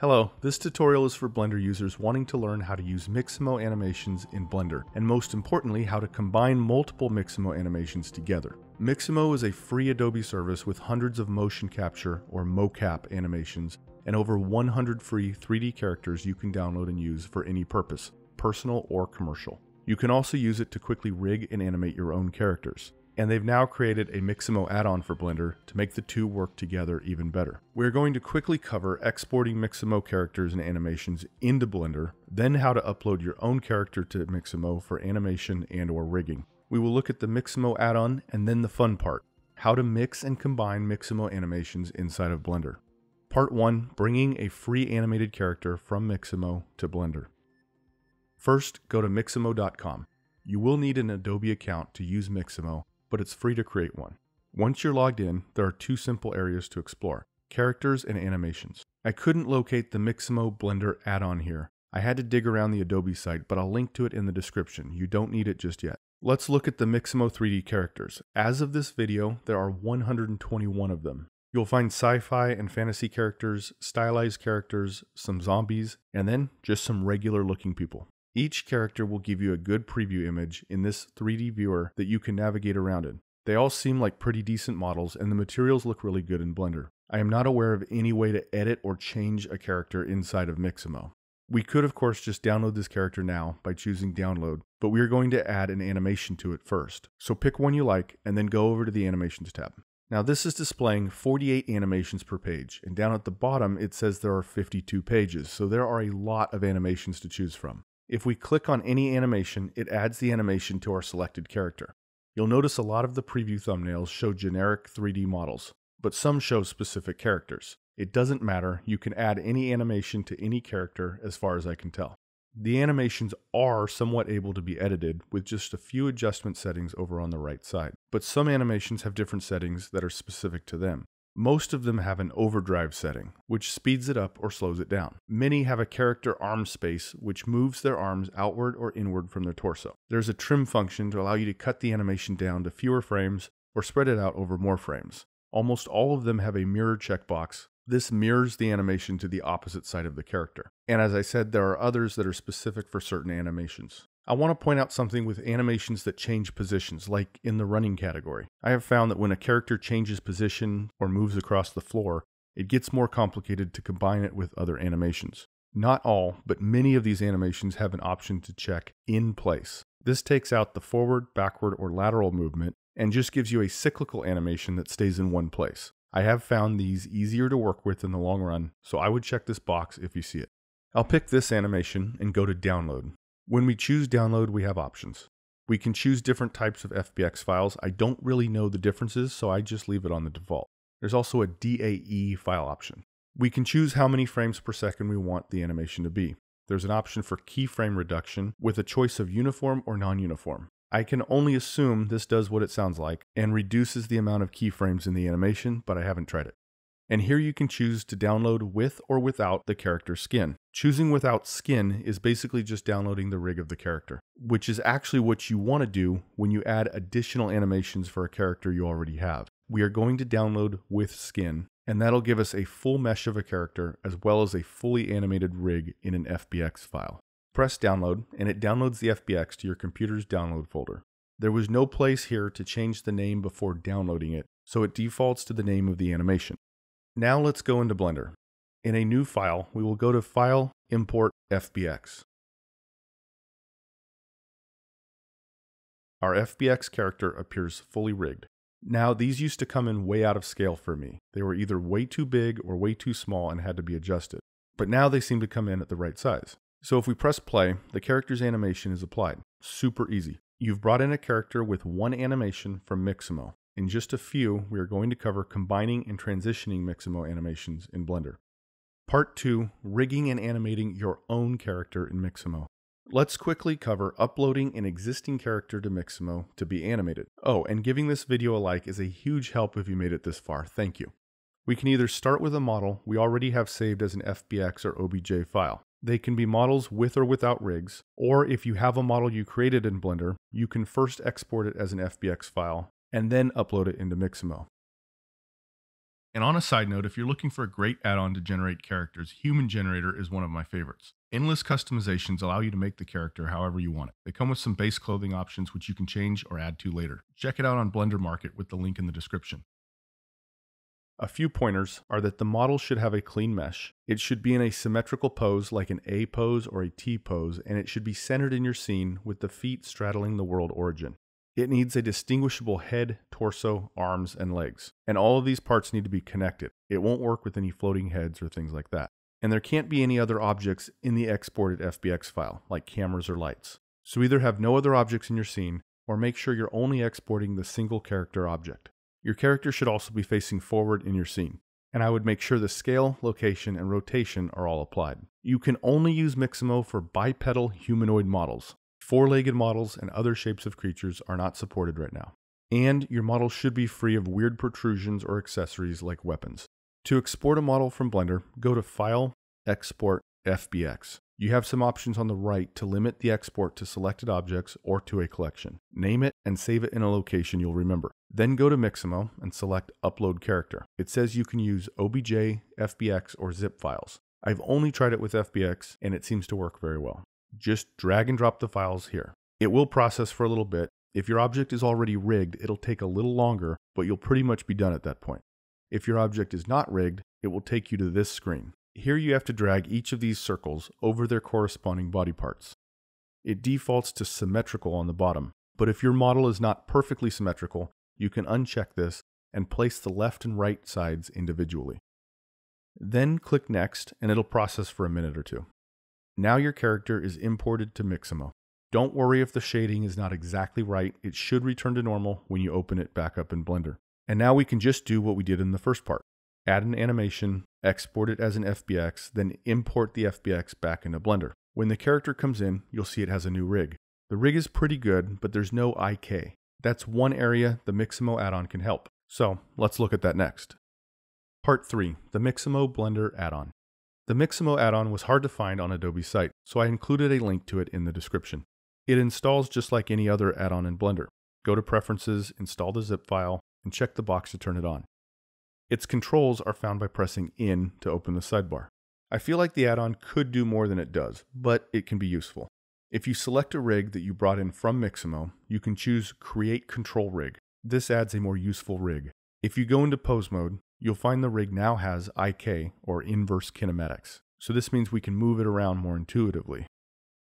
Hello, this tutorial is for Blender users wanting to learn how to use Mixamo animations in Blender, and most importantly, how to combine multiple Mixamo animations together. Mixamo is a free Adobe service with hundreds of motion capture or mocap animations and over 100 free 3D characters you can download and use for any purpose, personal or commercial. You can also use it to quickly rig and animate your own characters and they've now created a Mixamo add-on for Blender to make the two work together even better. We're going to quickly cover exporting Mixamo characters and animations into Blender, then how to upload your own character to Mixamo for animation and or rigging. We will look at the Mixamo add-on and then the fun part, how to mix and combine Mixamo animations inside of Blender. Part 1, bringing a free animated character from Mixamo to Blender. First, go to Mixamo.com. You will need an Adobe account to use Mixamo, but it's free to create one. Once you're logged in, there are two simple areas to explore characters and animations. I couldn't locate the Mixamo Blender add on here. I had to dig around the Adobe site, but I'll link to it in the description. You don't need it just yet. Let's look at the Mixamo 3D characters. As of this video, there are 121 of them. You'll find sci-fi and fantasy characters, stylized characters, some zombies, and then just some regular looking people. Each character will give you a good preview image in this 3D viewer that you can navigate around in. They all seem like pretty decent models and the materials look really good in Blender. I am not aware of any way to edit or change a character inside of Mixamo. We could of course just download this character now by choosing download, but we are going to add an animation to it first. So pick one you like and then go over to the animations tab. Now this is displaying 48 animations per page, and down at the bottom it says there are 52 pages, so there are a lot of animations to choose from. If we click on any animation, it adds the animation to our selected character. You'll notice a lot of the preview thumbnails show generic 3D models, but some show specific characters. It doesn't matter, you can add any animation to any character as far as I can tell. The animations are somewhat able to be edited with just a few adjustment settings over on the right side, but some animations have different settings that are specific to them. Most of them have an overdrive setting, which speeds it up or slows it down. Many have a character arm space, which moves their arms outward or inward from their torso. There's a trim function to allow you to cut the animation down to fewer frames or spread it out over more frames. Almost all of them have a mirror checkbox. This mirrors the animation to the opposite side of the character. And as I said, there are others that are specific for certain animations. I want to point out something with animations that change positions, like in the running category. I have found that when a character changes position or moves across the floor, it gets more complicated to combine it with other animations. Not all, but many of these animations have an option to check in place. This takes out the forward, backward, or lateral movement and just gives you a cyclical animation that stays in one place. I have found these easier to work with in the long run, so I would check this box if you see it. I'll pick this animation and go to download. When we choose download, we have options. We can choose different types of FBX files. I don't really know the differences, so I just leave it on the default. There's also a DAE file option. We can choose how many frames per second we want the animation to be. There's an option for keyframe reduction with a choice of uniform or non-uniform. I can only assume this does what it sounds like and reduces the amount of keyframes in the animation, but I haven't tried it. And here you can choose to download with or without the character skin. Choosing without skin is basically just downloading the rig of the character, which is actually what you want to do when you add additional animations for a character you already have. We are going to download with skin, and that'll give us a full mesh of a character as well as a fully animated rig in an FBX file. Press download, and it downloads the FBX to your computer's download folder. There was no place here to change the name before downloading it, so it defaults to the name of the animation. Now let's go into Blender. In a new file, we will go to File, Import FBX. Our FBX character appears fully rigged. Now, these used to come in way out of scale for me. They were either way too big or way too small and had to be adjusted. But now they seem to come in at the right size. So if we press play, the character's animation is applied. Super easy. You've brought in a character with one animation from Mixamo. In just a few, we are going to cover combining and transitioning Mixamo animations in Blender. Part 2 Rigging and Animating Your Own Character in Mixamo. Let's quickly cover uploading an existing character to Mixamo to be animated. Oh, and giving this video a like is a huge help if you made it this far. Thank you. We can either start with a model we already have saved as an FBX or OBJ file. They can be models with or without rigs, or if you have a model you created in Blender, you can first export it as an FBX file and then upload it into Mixamo. And on a side note, if you're looking for a great add on to generate characters, Human Generator is one of my favorites. Endless customizations allow you to make the character however you want it. They come with some base clothing options which you can change or add to later. Check it out on Blender Market with the link in the description. A few pointers are that the model should have a clean mesh. It should be in a symmetrical pose like an A pose or a T pose, and it should be centered in your scene with the feet straddling the world origin. It needs a distinguishable head, torso, arms, and legs. And all of these parts need to be connected. It won't work with any floating heads or things like that. And there can't be any other objects in the exported FBX file, like cameras or lights. So either have no other objects in your scene, or make sure you're only exporting the single character object. Your character should also be facing forward in your scene, and I would make sure the scale, location, and rotation are all applied. You can only use Mixamo for bipedal humanoid models. Four legged models and other shapes of creatures are not supported right now. And your model should be free of weird protrusions or accessories like weapons. To export a model from Blender, go to File, Export, FBX. You have some options on the right to limit the export to selected objects or to a collection. Name it and save it in a location you'll remember. Then go to Mixamo and select Upload Character. It says you can use OBJ, FBX, or zip files. I've only tried it with FBX and it seems to work very well. Just drag and drop the files here. It will process for a little bit. If your object is already rigged, it'll take a little longer, but you'll pretty much be done at that point. If your object is not rigged, it will take you to this screen. Here you have to drag each of these circles over their corresponding body parts. It defaults to symmetrical on the bottom, but if your model is not perfectly symmetrical, you can uncheck this and place the left and right sides individually. Then click Next and it'll process for a minute or two. Now your character is imported to Mixamo. Don't worry if the shading is not exactly right, it should return to normal when you open it back up in Blender. And now we can just do what we did in the first part add an animation, export it as an FBX, then import the FBX back into Blender. When the character comes in, you'll see it has a new rig. The rig is pretty good, but there's no IK. That's one area the Mixamo add-on can help. So let's look at that next. Part 3, the Mixamo Blender add-on. The Mixamo add-on was hard to find on Adobe's site, so I included a link to it in the description. It installs just like any other add-on N Blender. Go to Preferences, install the zip file, and check the box to turn it on. Its controls are found by pressing in to open the sidebar. I feel like the add-on could do more than it does, but it can be useful. If you select a rig that you brought in from Mixamo, you can choose Create Control Rig. This adds a more useful rig. If you go into pose mode, you'll find the rig now has IK, or inverse kinematics. So this means we can move it around more intuitively.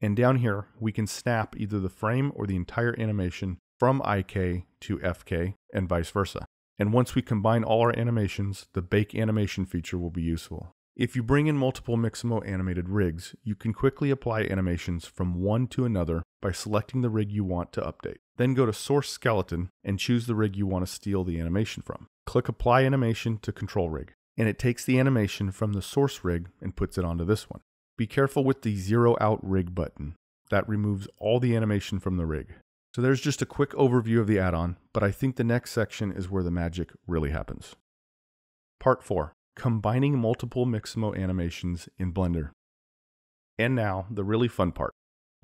And down here, we can snap either the frame or the entire animation from IK to FK and vice versa. And once we combine all our animations, the bake animation feature will be useful. If you bring in multiple Mixamo animated rigs, you can quickly apply animations from one to another by selecting the rig you want to update. Then go to Source Skeleton and choose the rig you want to steal the animation from. Click Apply Animation to Control Rig, and it takes the animation from the source rig and puts it onto this one. Be careful with the Zero Out Rig button. That removes all the animation from the rig. So there's just a quick overview of the add-on, but I think the next section is where the magic really happens. Part 4. Combining multiple Mixamo animations in Blender. And now, the really fun part.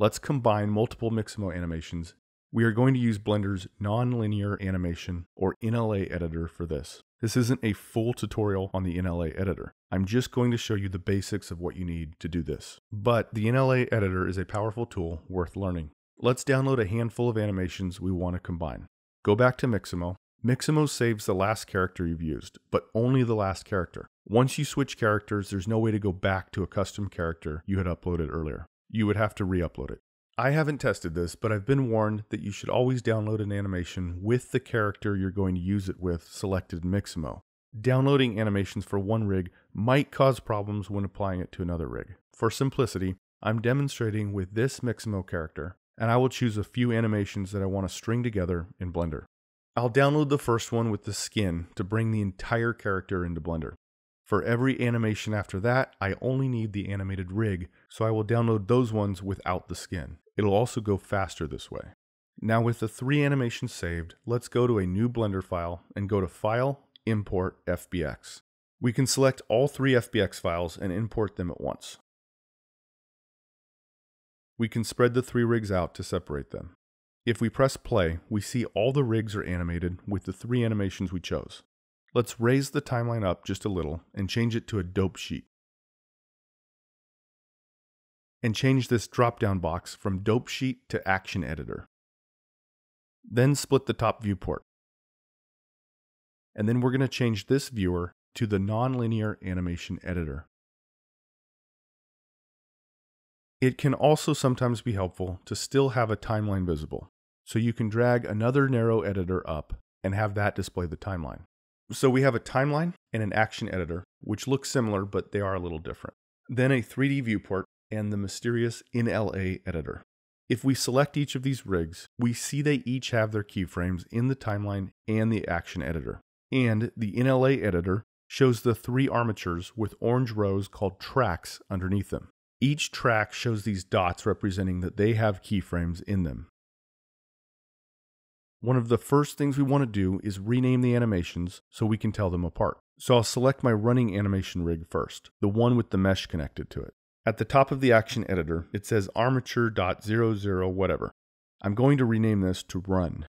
Let's combine multiple Mixamo animations. We are going to use Blender's Nonlinear Animation, or NLA editor for this. This isn't a full tutorial on the NLA editor. I'm just going to show you the basics of what you need to do this. But the NLA editor is a powerful tool worth learning. Let's download a handful of animations we want to combine. Go back to Mixamo. Mixamo saves the last character you've used, but only the last character. Once you switch characters, there's no way to go back to a custom character you had uploaded earlier. You would have to re-upload it. I haven't tested this, but I've been warned that you should always download an animation with the character you're going to use it with selected in Mixamo. Downloading animations for one rig might cause problems when applying it to another rig. For simplicity, I'm demonstrating with this Mixamo character and I will choose a few animations that I want to string together in Blender. I'll download the first one with the skin to bring the entire character into Blender. For every animation after that, I only need the animated rig, so I will download those ones without the skin. It'll also go faster this way. Now with the three animations saved, let's go to a new Blender file and go to File, Import, FBX. We can select all three FBX files and import them at once. We can spread the three rigs out to separate them. If we press play, we see all the rigs are animated with the three animations we chose. Let's raise the timeline up just a little and change it to a dope sheet. And change this drop down box from dope sheet to action editor. Then split the top viewport. And then we're going to change this viewer to the nonlinear animation editor. It can also sometimes be helpful to still have a timeline visible, so you can drag another narrow editor up and have that display the timeline. So we have a timeline and an action editor, which look similar, but they are a little different. Then a 3D viewport and the mysterious NLA editor. If we select each of these rigs, we see they each have their keyframes in the timeline and the action editor. And the NLA editor shows the three armatures with orange rows called tracks underneath them. Each track shows these dots representing that they have keyframes in them. One of the first things we want to do is rename the animations so we can tell them apart. So I'll select my running animation rig first, the one with the mesh connected to it. At the top of the action editor, it says armature.00 whatever. I'm going to rename this to run.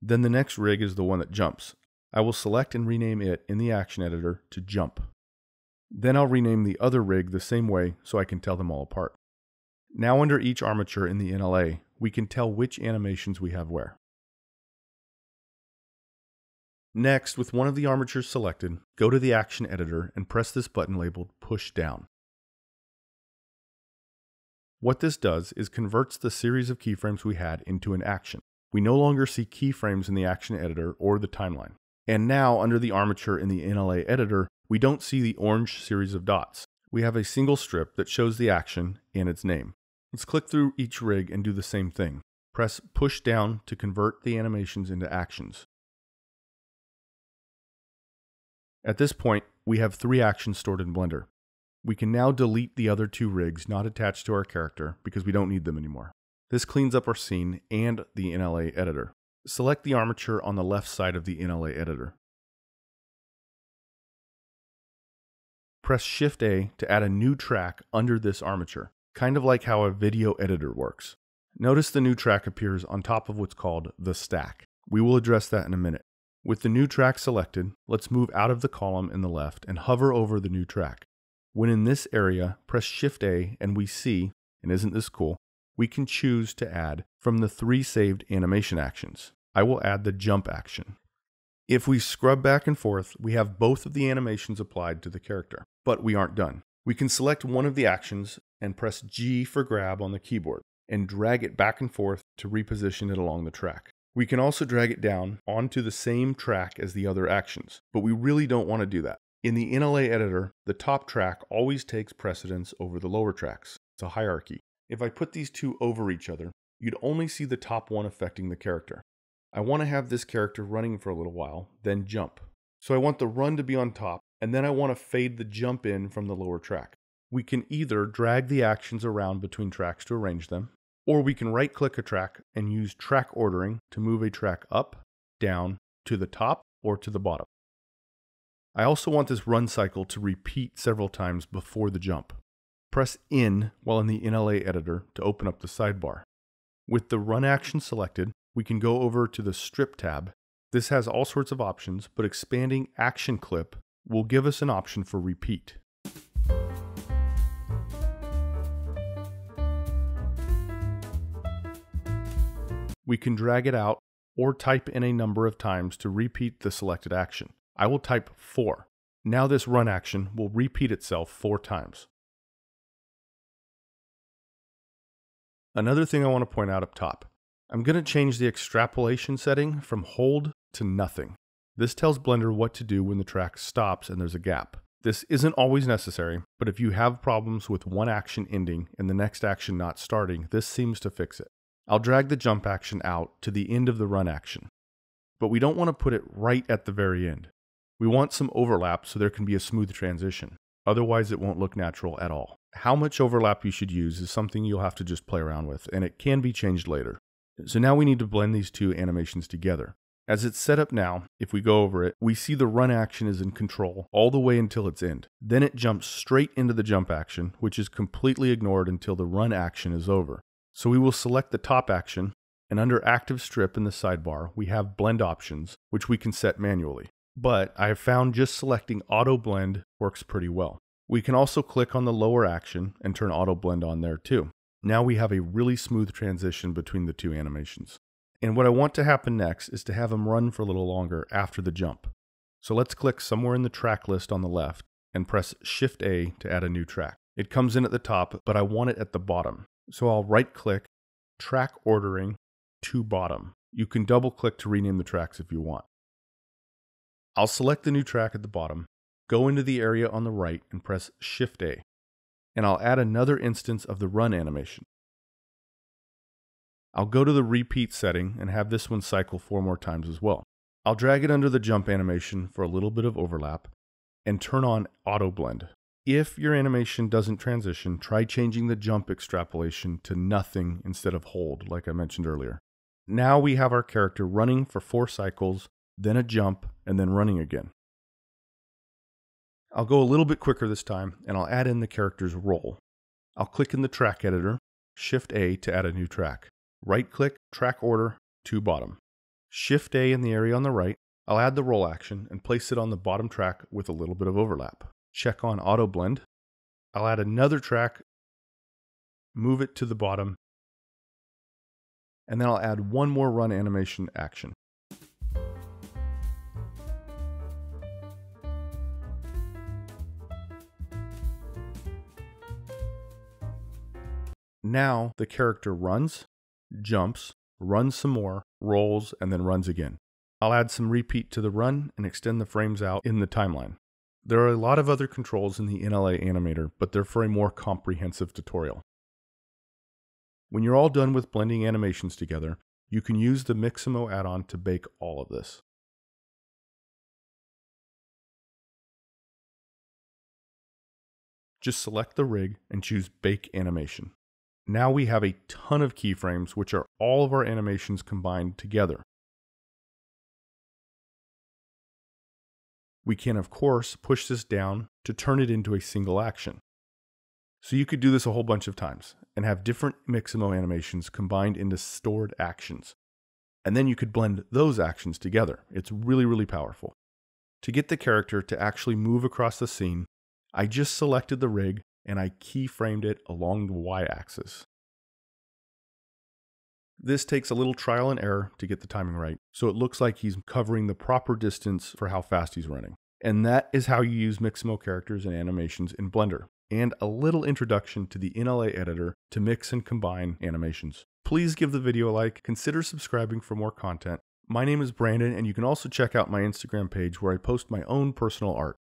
Then the next rig is the one that jumps. I will select and rename it in the action editor to jump. Then I'll rename the other rig the same way so I can tell them all apart. Now under each armature in the NLA, we can tell which animations we have where. Next, with one of the armatures selected, go to the action editor and press this button labeled Push Down. What this does is converts the series of keyframes we had into an action. We no longer see keyframes in the action editor or the timeline. And now, under the armature in the NLA editor, we don't see the orange series of dots. We have a single strip that shows the action and its name. Let's click through each rig and do the same thing. Press push down to convert the animations into actions. At this point, we have three actions stored in Blender. We can now delete the other two rigs not attached to our character because we don't need them anymore. This cleans up our scene and the NLA editor. Select the armature on the left side of the NLA editor. Press Shift A to add a new track under this armature, kind of like how a video editor works. Notice the new track appears on top of what's called the stack. We will address that in a minute. With the new track selected, let's move out of the column in the left and hover over the new track. When in this area, press Shift A and we see, and isn't this cool, we can choose to add from the three saved animation actions. I will add the jump action. If we scrub back and forth, we have both of the animations applied to the character, but we aren't done. We can select one of the actions and press G for grab on the keyboard and drag it back and forth to reposition it along the track. We can also drag it down onto the same track as the other actions, but we really don't want to do that. In the NLA editor, the top track always takes precedence over the lower tracks. It's a hierarchy. If I put these two over each other, you'd only see the top one affecting the character. I want to have this character running for a little while, then jump. So I want the run to be on top, and then I want to fade the jump in from the lower track. We can either drag the actions around between tracks to arrange them, or we can right click a track and use track ordering to move a track up, down, to the top, or to the bottom. I also want this run cycle to repeat several times before the jump. Press N while in the NLA editor to open up the sidebar. With the run action selected, we can go over to the Strip tab. This has all sorts of options, but expanding Action Clip will give us an option for repeat. We can drag it out or type in a number of times to repeat the selected action. I will type 4. Now this run action will repeat itself four times. Another thing I want to point out up top I'm going to change the extrapolation setting from hold to nothing. This tells Blender what to do when the track stops and there's a gap. This isn't always necessary, but if you have problems with one action ending and the next action not starting, this seems to fix it. I'll drag the jump action out to the end of the run action. But we don't want to put it right at the very end. We want some overlap so there can be a smooth transition. Otherwise, it won't look natural at all. How much overlap you should use is something you'll have to just play around with, and it can be changed later. So now we need to blend these two animations together. As it's set up now, if we go over it, we see the run action is in control all the way until its end. Then it jumps straight into the jump action, which is completely ignored until the run action is over. So we will select the top action, and under Active Strip in the sidebar, we have Blend Options, which we can set manually. But I have found just selecting Auto Blend works pretty well. We can also click on the lower action and turn Auto Blend on there too. Now we have a really smooth transition between the two animations. And what I want to happen next is to have him run for a little longer after the jump. So let's click somewhere in the track list on the left and press Shift A to add a new track. It comes in at the top, but I want it at the bottom. So I'll right click, track ordering to bottom. You can double click to rename the tracks if you want. I'll select the new track at the bottom, go into the area on the right and press Shift A, and I'll add another instance of the run animation. I'll go to the repeat setting and have this one cycle four more times as well. I'll drag it under the jump animation for a little bit of overlap and turn on auto blend. If your animation doesn't transition, try changing the jump extrapolation to nothing instead of hold, like I mentioned earlier. Now we have our character running for four cycles, then a jump, and then running again. I'll go a little bit quicker this time, and I'll add in the character's roll. I'll click in the track editor, Shift A to add a new track. Right click, track order, to bottom. Shift A in the area on the right, I'll add the roll action and place it on the bottom track with a little bit of overlap. Check on auto blend. I'll add another track, move it to the bottom, and then I'll add one more run animation action. Now the character runs, jumps, runs some more, rolls, and then runs again. I'll add some repeat to the run and extend the frames out in the timeline. There are a lot of other controls in the NLA Animator, but they're for a more comprehensive tutorial. When you're all done with blending animations together, you can use the Mixamo add-on to bake all of this. Just select the rig and choose Bake Animation. Now we have a ton of keyframes, which are all of our animations combined together. We can, of course, push this down to turn it into a single action. So you could do this a whole bunch of times and have different Mixamo animations combined into stored actions. And then you could blend those actions together. It's really, really powerful. To get the character to actually move across the scene, I just selected the rig and I keyframed it along the y-axis. This takes a little trial and error to get the timing right, so it looks like he's covering the proper distance for how fast he's running. And that is how you use Mixamo characters and animations in Blender and a little introduction to the NLA editor to mix and combine animations. Please give the video a like, consider subscribing for more content. My name is Brandon, and you can also check out my Instagram page where I post my own personal art.